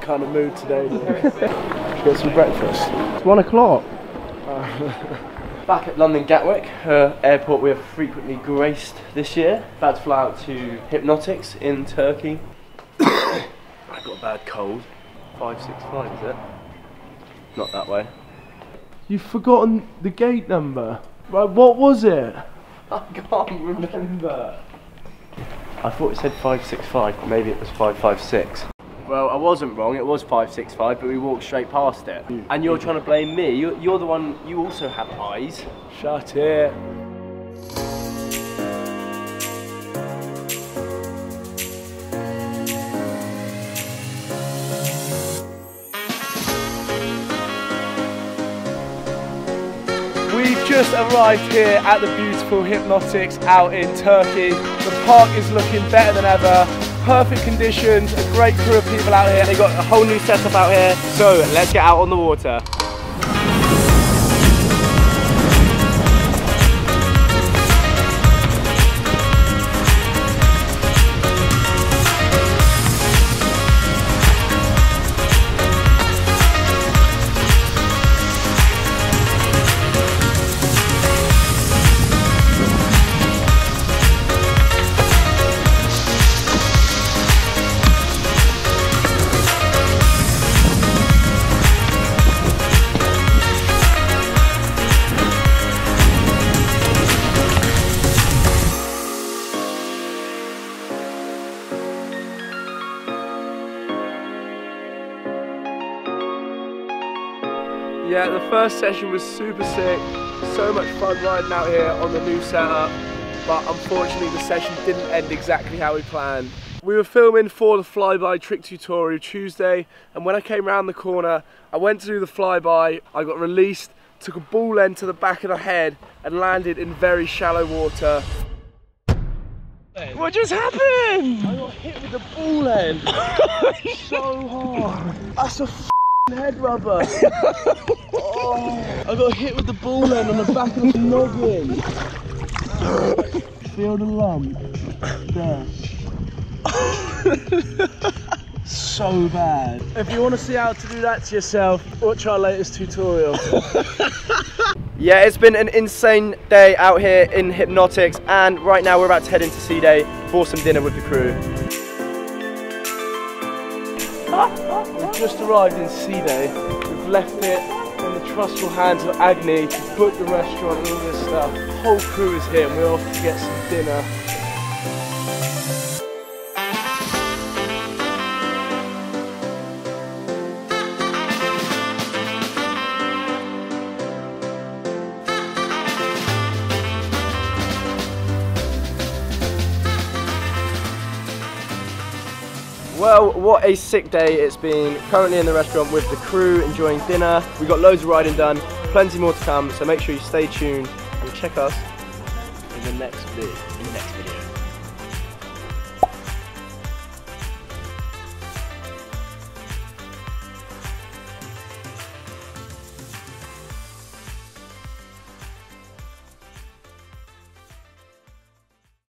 that kind of mood today. Get some breakfast. It's one o'clock. Back at London Gatwick, uh, airport we have frequently graced this year. About to fly out to HipNotics in Turkey. I got a bad cold. 565 is it? Not that way. You've forgotten the gate number. Right, what was it? I can't remember. I thought it said 565, but maybe it was 556. Well, I wasn't wrong, it was 565, but we walked straight past it. Mm. And you're trying to blame me. You're, you're the one, you also have eyes. Shut it. We've just arrived here at the beautiful HipNotics out in Turkey. The park is looking better than ever. Perfect conditions, a great crew of people out here. They got a whole new setup out here, so let's get out on the water. Yeah, the first session was super sick. So much fun riding out here on the new setup. But unfortunately, the session didn't end exactly how we planned. We were filming for the flyby trick tutorial Tuesday, and when I came around the corner, I went to do the flyby. I got released, took a ball end to the back of the head, and landed in very shallow water. What just happened? I got hit with the ball end so hard. That's a head rubber. oh, I got hit with the ball end on the back of the noggin. Feel the lump there. so bad. If you want to see how to do that to yourself, watch our latest tutorial. Yeah, it's been an insane day out here in HipNotics, and right now we're about to head into Side for some dinner with the crew. We've just arrived in Day. We've left it in the trustful hands of Agni to book the restaurant and all this stuff. The whole crew is here and we're off to get some dinner. Well, what a sick day it's been. Currently in the restaurant with the crew, enjoying dinner. We got loads of riding done, plenty more to come, so make sure you stay tuned and check us in the next video. In the next video.